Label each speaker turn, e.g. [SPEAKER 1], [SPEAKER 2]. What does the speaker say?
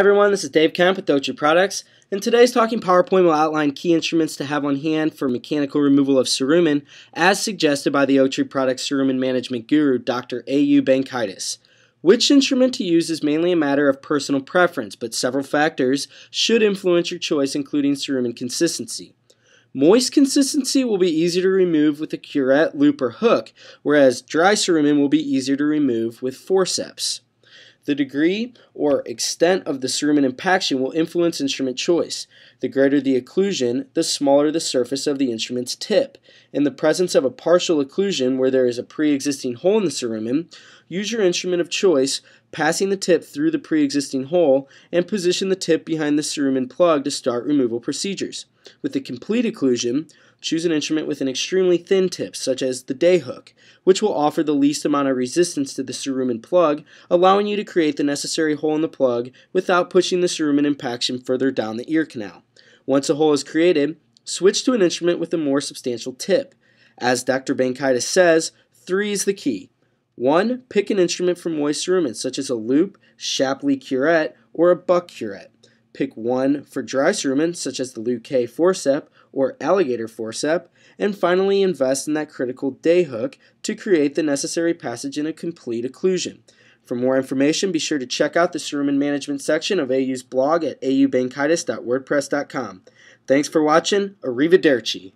[SPEAKER 1] Hi everyone, this is Dave Kemp with Oaktree Products, and today's Talking PowerPoint will outline key instruments to have on hand for mechanical removal of cerumen, as suggested by the Oaktree Products cerumen management guru, Dr. A.U. Bankaitis. Which instrument to use is mainly a matter of personal preference, but several factors should influence your choice, including cerumen consistency. Moist consistency will be easier to remove with a curette, loop, or hook, whereas dry cerumen will be easier to remove with forceps. The degree or extent of the cerumen impaction will influence instrument choice. The greater the occlusion, the smaller the surface of the instrument's tip. In the presence of a partial occlusion where there is a pre-existing hole in the cerumen, use your instrument of choice, passing the tip through the pre-existing hole, and position the tip behind the cerumen plug to start removal procedures. With a complete occlusion, choose an instrument with an extremely thin tip, such as the day hook, which will offer the least amount of resistance to the cerumen plug, allowing you to create the necessary hole in the plug without pushing the cerumen impaction further down the ear canal. Once a hole is created, switch to an instrument with a more substantial tip. As Dr. Bankaitis says, three is the key. 1. Pick an instrument for moist cerumen, such as a loop, Shapleigh curette, or a buck curette. Pick one for dry cerumen, such as the Lucae forcep or alligator forcep, and finally invest in that critical day hook to create the necessary passage in a complete occlusion. For more information, be sure to check out the cerumen management section of AU's blog at aubankaitis.wordpress.com. Thanks for watching. Arrivederci.